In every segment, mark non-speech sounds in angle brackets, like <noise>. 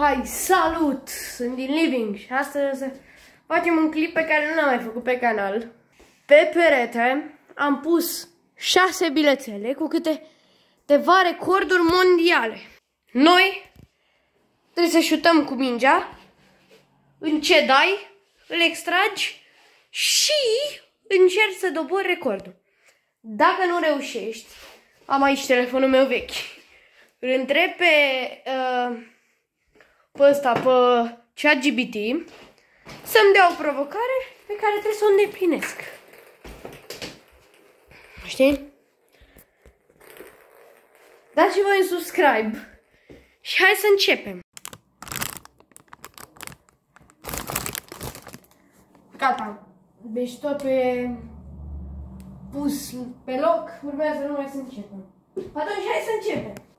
Hai, salut! Sunt din Living și astăzi facem un clip pe care nu l-am mai făcut pe canal. Pe perete am pus șase bilețele cu câte câteva recorduri mondiale. Noi trebuie să șutăm cu mingea, în ce dai, îl extragi și încerci să dobori recordul. Dacă nu reușești, am aici telefonul meu vechi. Îl întreb pe, uh, pe ăsta, pe ChatGPT, să-mi dea o provocare pe care trebuie să o îndeplinesc. Știi? Dați-vă un subscribe și hai să începem. Gata. Deci tot pe pus pe loc, urmează numai să începem. Atunci hai să începem.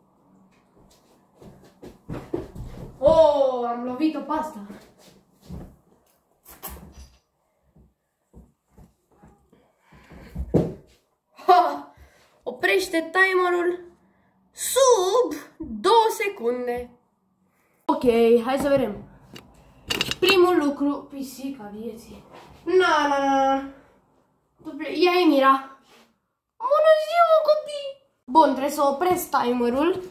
Oh, am lovit-o pe asta. Ha! Oprește timerul sub 2 secunde. Ok, hai să vedem. Primul lucru, pisica vieții. Na, na, na. Ia Emira. Bună ziua, copii! Bun, trebuie să opresc timerul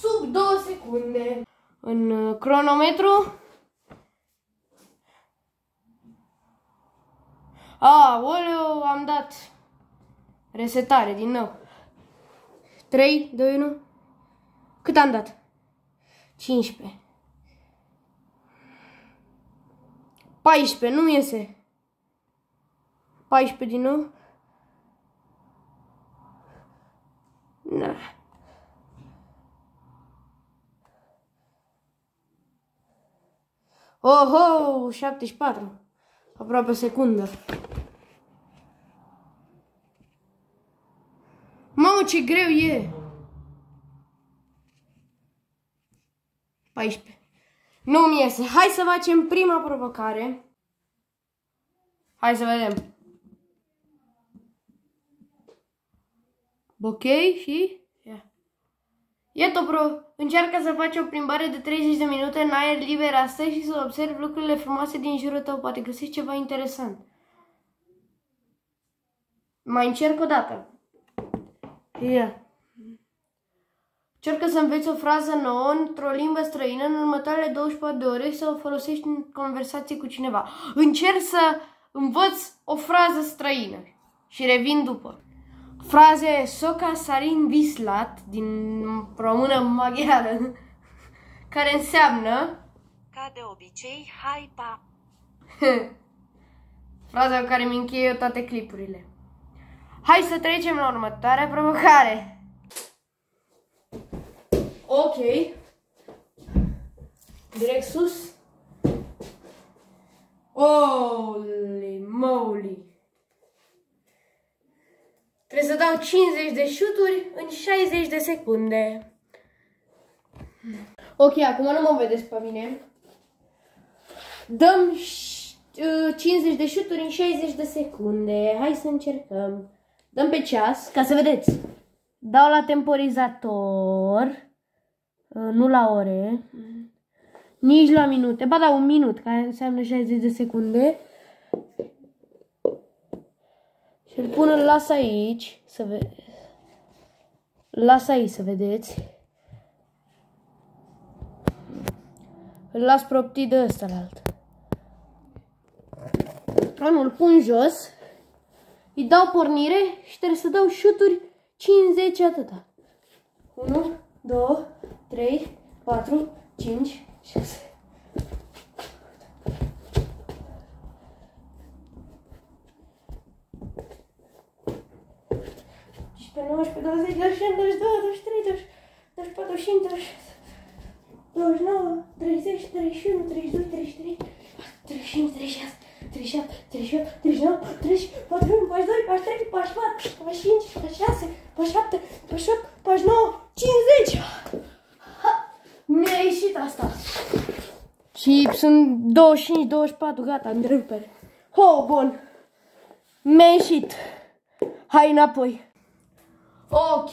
sub 2 secunde. În uh, cronometru. A, oleu, am dat resetare din nou. 3, 2, 1. Cât am dat? 15. 14, nu iese. 14 din nou. Na. Oho, 74. Aproape o secundă. Mamă, ce greu e! 14. Nu mi iese. Hai să facem prima provocare. Hai să vedem. Ok și... Yeah. Iată, bro, încearcă să faci o plimbare de 30 de minute în aer liber astăzi și să observi lucrurile frumoase din jurul tău. Poate găsești ceva interesant. Mai încerc o dată. Yeah. Încearcă să înveți o frază nouă într-o limbă străină în următoarele 24 de ore sau o folosești în conversație cu cineva. Încerc să învăț o frază străină și revin după. Fraze Soca Sarin Vislat din română maghiară care înseamnă Ca de obicei, hai pa! <laughs> Fraza cu care mi încheie eu toate clipurile. Hai să trecem la următoarea provocare. Ok. Direct sus. Holy moly. Trebuie să dau 50 de șuturi în 60 de secunde. Ok, acum nu mă vedeți pe mine. Dăm 50 de șuturi în 60 de secunde. Hai să încercăm. Dăm pe ceas, ca să vedeți. Dau la temporizator. Nu la ore. Nici la minute. Ba da, un minut, care înseamnă 60 de secunde. Și îl pun, îl las aici, să vedeți. Las aici să vedeți. Îl las proptit de ăsta la alt. Nu, îl pun jos. Îi dau pornire și trebuie să dau șuturi 50 atâta. 1, 2, 3, 4, 5, 6. 19, 20, 21, 22, 23, 24, 25, 29, 30, 31, 32, 33, 35, 36, 37, 38, 39, 30, 41, 42, 43, 44, 45, 46, 47, 48, 49, 50! Mi-a ieșit asta. Și sunt 25, 24, gata, întrerupere. Ho, bun. Mi-a ieșit. Hai înapoi. Ok,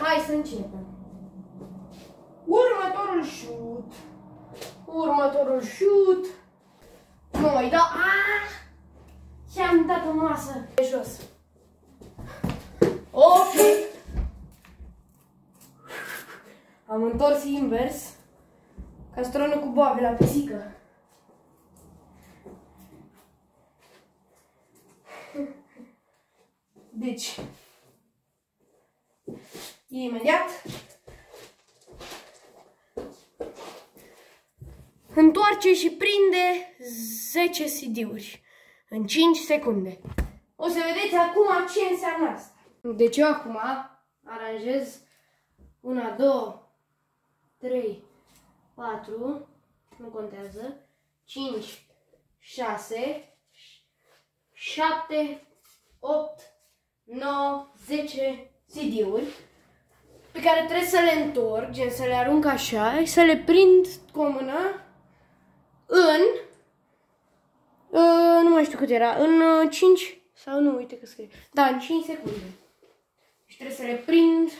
hai să începem. Următorul șut următorul shoot. Nu mai da. Ah! Și am dat o masă de jos. Ok. Am întors invers. Castronul cu boabe la pisică. Deci, imediat întoarce și prinde 10 CD-uri în 5 secunde. O să vedeți acum ce înseamnă asta. Deci eu acum aranjez una, două, trei, patru, nu contează, cinci, șase, șapte, opt, nouă, zece CD-uri pe care trebuie să le întorc, gen să le arunc așa și să le prind cu o mână în, uh, nu mai știu cât era, în uh, 5 sau nu, uite că scrie, da, în 5 secunde. Și trebuie să le prind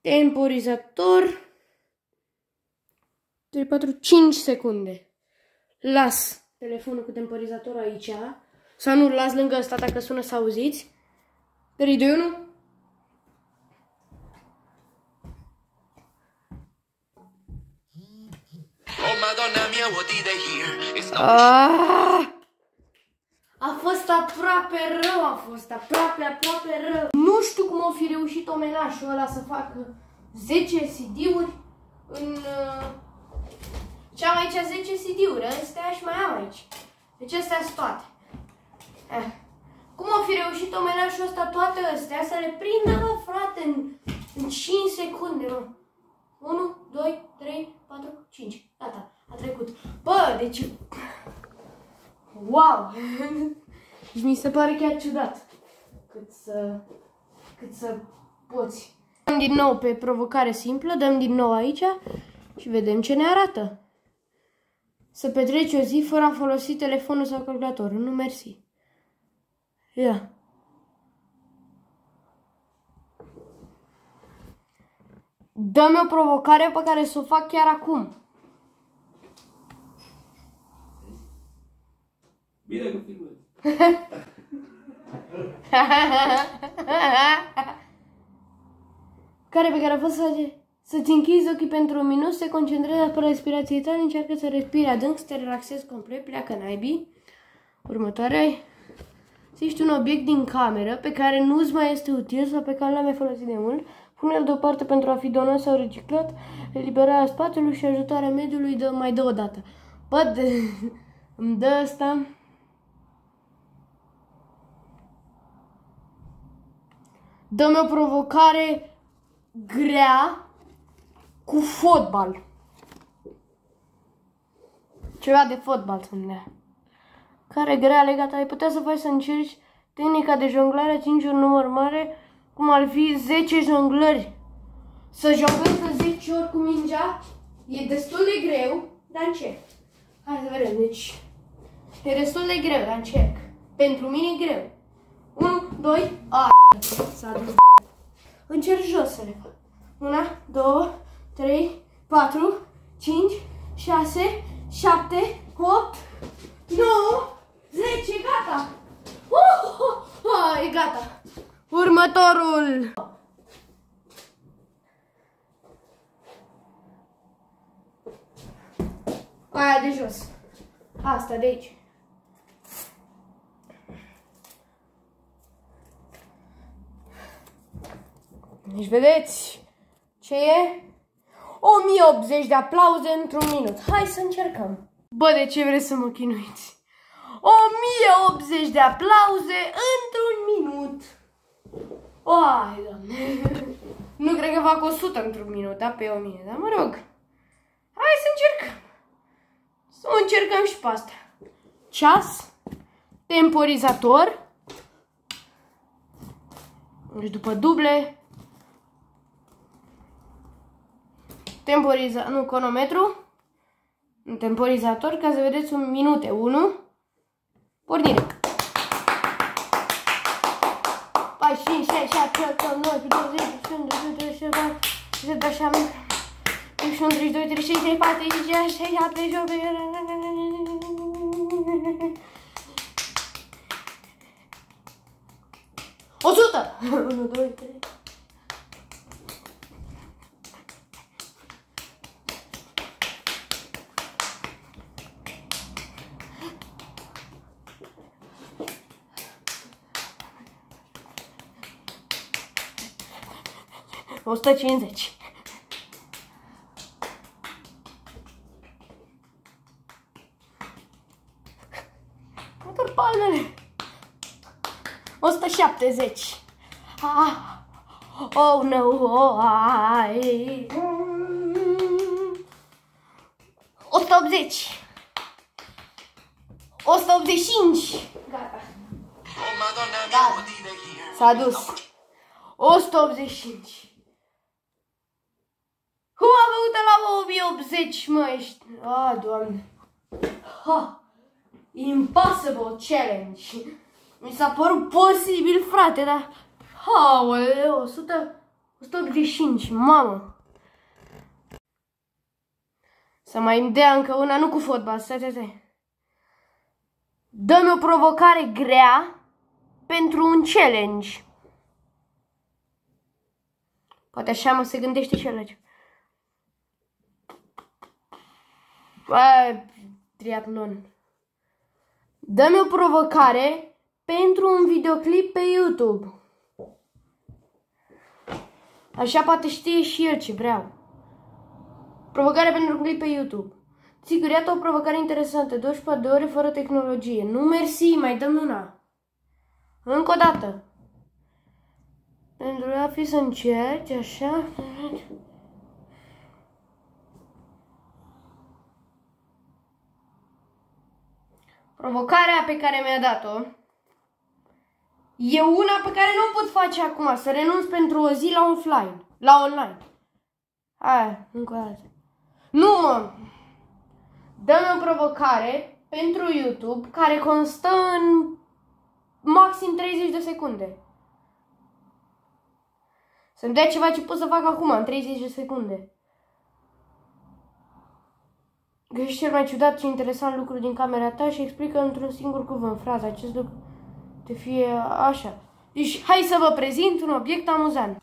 temporizator 3, 4, 5 secunde. Las telefonul cu temporizatorul aici sau nu las lângă ăsta dacă sună să auziți. 3, 2, 1. Oh madonna mia, what did I hear? It's not Ah! A fost aproape rău, a fost aproape, aproape rău. Nu știu cum o fi reușit omenașul ăla să facă 10 CD-uri în... Uh, ce am aici 10 CD-uri, astea și mai am aici. Deci astea sunt toate. Eh. Cum o fi reușit omenașul ăsta toate astea să le prindă, mă, frate, în, în 5 secunde, mă. 1, 2, 3, 4, 5. Gata, a trecut. Bă, deci... Wow! și <laughs> mi se pare chiar ciudat cât să, cât să poți. Dăm din nou pe provocare simplă, dăm din nou aici și vedem ce ne arată. Să petreci o zi fără a folosi telefonul sau calculatorul. Nu, mersi. Ia. Dă-mi o provocare pe care să o fac chiar acum. Bine cu filmul. <laughs> care pe care poți să face? Să-ți închizi ochii pentru un minut, să te concentrezi asupra respirației tale, încearcă să respiri adânc, să te relaxezi complet, pleacă naibii. Următoarea să ești un obiect din cameră pe care nu-ți mai este util sau pe care l-ai mai folosit de mult, pune-l deoparte pentru a fi donat sau reciclat, eliberarea spațiului și ajutarea mediului dă mai dă o dată. Bă, de, <laughs> îmi dă asta. Dă-mi o provocare grea cu fotbal. Ceva de fotbal să-mi dea. Care grea legată, ai putea să faci să încerci tehnica de jonglare, atingi un număr mare, cum ar fi 10 jonglări. Să jonglezi de 10 ori cu mingea e destul de greu, dar încerc. Hai să vedem, deci e destul de greu, dar încerc. Pentru mine e greu. 1, 2, a, s-a dus. <laughs> Încerc jos să le fac. 1, 2, 3, 4, 5, 6, 7, 8, 9, 10, gata! Uh, uh, uh, e gata! Următorul! Aia de jos. Asta de aici. Deci vedeți ce e? 1080 de aplauze într-un minut. Hai să încercăm. Bă, de ce vreți să mă chinuiți? 1080 de aplauze într-un minut. Oai, doamne. Nu cred că fac 100 într-un minut, da, pe 1000, dar mă rog. Hai să încercăm. Să o încercăm și pe asta. Ceas, temporizator, deci după duble, temporiza, nu, cronometru, un temporizator, ca să vedeți un minute. 1, pornire. 45, 6, 7, 8, 9, 20, 21, 22, 23, 24, 27, 28, 31, 32, 33, 34, 35, 36, 38, 100! 1, 2, 3. 150. Mă dor palmele. 170. Ah. Oh no, oh, Și. 180. 185. Gata. Oh madonna mia, vuol dire here. S-a dus. 185. Cum am făcut la 1080, măi? Ah, doamne. Ha. Impossible challenge. Mi s-a părut posibil, frate, dar... Aoleu, 100... 185, mamă. Să mai dea încă una, nu cu fotbal, stai, stai, stai. Dă-mi o provocare grea pentru un challenge. Poate așa mă se gândește și ăla. Bă, triatlon. Dă-mi o provocare pentru un videoclip pe YouTube. Așa poate știe și el ce vreau. Provocare pentru un clip pe YouTube. Sigur, iată o provocare interesantă. 24 de ore fără tehnologie. Nu mersi, mai dăm una. Încă o dată. Pentru a fi să încerci, așa. Provocarea pe care mi-a dat-o e una pe care nu o pot face acum, să renunț pentru o zi la offline, la online. Aia, încă o dată. Nu, mă! Dăm o provocare pentru YouTube care constă în maxim 30 de secunde. Să-mi dea ceva ce pot să fac acum, în 30 de secunde. Găsești cel mai ciudat și interesant lucru din camera ta și explică într-un singur cuvânt fraza acest lucru te fie așa. Deci, hai să vă prezint un obiect amuzant.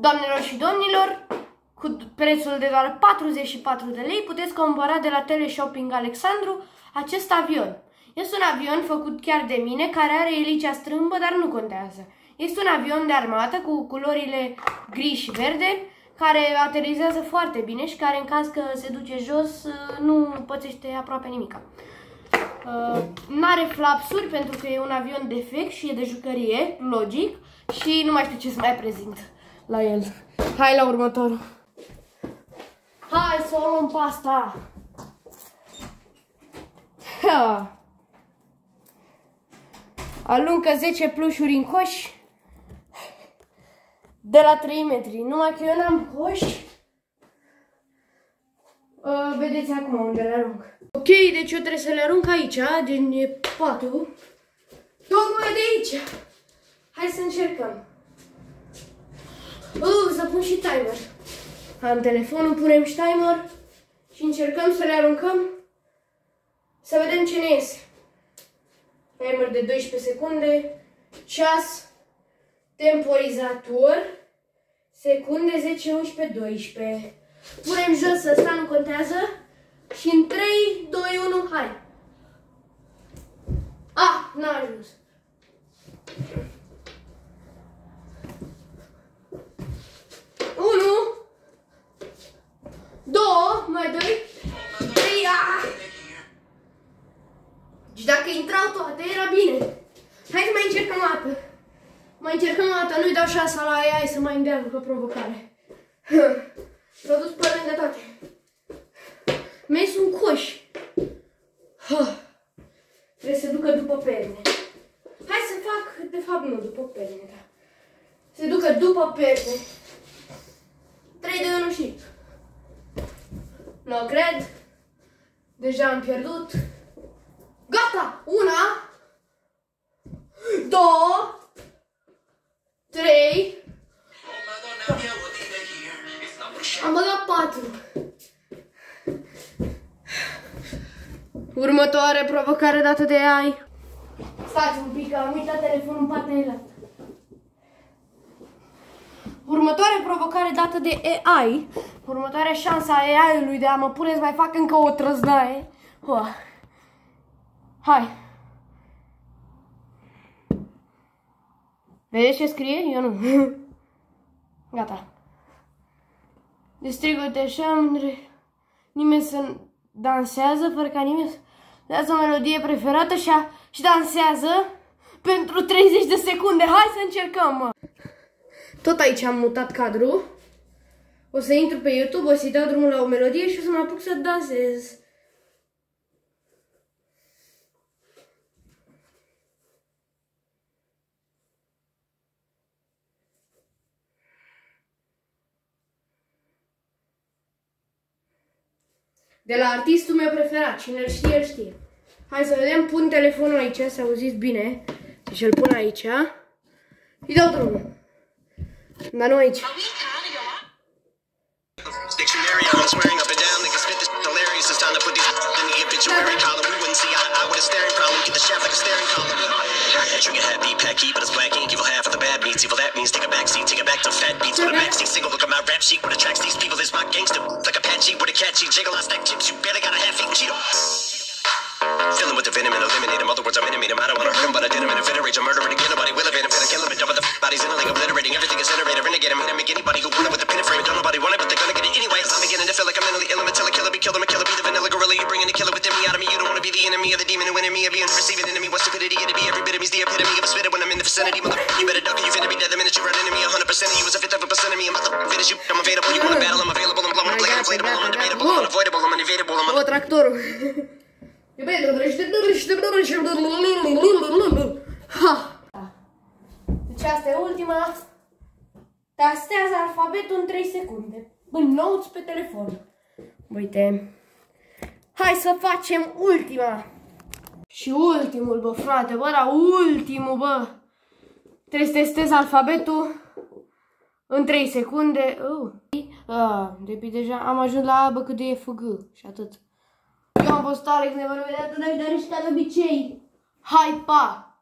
Doamnelor și domnilor, cu prețul de doar 44 de lei puteți cumpăra de la Teleshopping Alexandru acest avion. Este un avion făcut chiar de mine, care are elicea strâmbă, dar nu contează. Este un avion de armată cu culorile gri și verde, care aterizează foarte bine și care în caz că se duce jos nu pățește aproape nimic. Uh, n-are flapsuri pentru că e un avion defect și e de jucărie, logic, și nu mai știu ce să mai prezint la el. Hai la următorul. Hai să o luăm pe asta. Ha. Aluncă 10 plușuri în coș de la 3 metri. Numai că eu n-am coș. Uh, vedeți acum unde le arunc. Ok, deci eu trebuie să le arunc aici, din patul. Tocmai de aici. Hai să încercăm. Uh, să pun și timer. Am telefonul, punem și timer și încercăm să le aruncăm. Să vedem ce ne iese. Timer de 12 secunde, ceas, temporizator, secunde 10, 11, 12. Punem jos, ăsta nu contează. Și în 3, 2, 1, hai! Ah, n-a ajuns. Unu, două, mai doi, trei, ah! Și dacă intrau toate, era bine. Hai să mai. Mai încercăm o dată, nu-i dau șansa la ea să mai îndeamnă provocare. <laughs> S-au dus pe lângă toate. Mers un coș. Ha. Trebuie să ducă după perne. Hai să fac, de fapt nu, după perne, da. Se ducă după perne. 3 de 1 și. Nu no, cred. Deja am pierdut. Gata! Una. Două. 3 Am băgat 4 Următoare provocare dată de ai. Stați un pic, am uitat telefonul în partea elată. Următoarea provocare dată de AI, următoarea șansa AI-ului de a mă pune să mai fac încă o trăznaie. Hai, Vedeți ce scrie? Eu nu. <laughs> Gata. Distrigă-te așa, nimeni să dansează, fără ca nimeni să dați o melodie preferată și, a, și dansează pentru 30 de secunde. Hai să încercăm, mă! Tot aici am mutat cadrul. O să intru pe YouTube, o să-i dau drumul la o melodie și o să mă apuc să dansez. De la artistul meu preferat, cine îl știe, îl știe. Hai să vedem, pun telefonul aici, să auziți bine. Deci îl pun aici. Îi dau drumul. Dar nu aici. Dictionary, I'm swearing up and down. Niggas spit It's time to put these in the obituary column. We wouldn't see eye to eye with a staring problem. Get the shaft like a staring column. Trigger happy, pack heat, but it's black ink. Evil half of the bad meats. Evil that means take a back seat, take it back to fat beats. With a backseat single, look at my rap sheet. What attracts these people is my gangster. Like a patchy with a catchy jiggle. I stack chips. You better got a half eat Cheeto. Filling with the venom and eliminate him. Other words, I'm intimate him. I don't wanna hurt him, but I did him in a fit of rage. I'm murdering again. Nobody will evade him. Finna kill him and dump the bodies in a lake, obliterating. Everything is iterated. Renegade him. Him. Make anybody who want it with the pin and frame. Don't nobody want it, but they're gonna get it anyway. I'm beginning to feel like I'm mentally ill. I'm a killer, be killed. I'm a killer, enemy of the demon who enemy of being receiving enemy. What stupidity it'd be. Every bit of me's the epitome of a spitter when I'm in the vicinity. Mother, you better duck or you finna be dead the minute you run into me. 100% of you is a fifth of a percent of me. I'm mother, fit as you. I'm available. You wanna battle? I'm available. I'm blowing a blade. Inflatable. I'm undebatable. I'm unavoidable. I'm unevadable. I'm O, tractorul. Ha. Deci asta e ultima. Tastează alfabetul în 3 secunde. În notes pe telefon. Uite. Hai să facem ultima. Și ultimul, bă, frate, bă, dar ultimul, bă. Trebuie să testez alfabetul în 3 secunde. Uh. Ah, de deja am ajuns la A, bă, cât de e FG și atât. Eu am fost Alex, ne vom vedea data viitoare și ca de obicei. Hai, pa!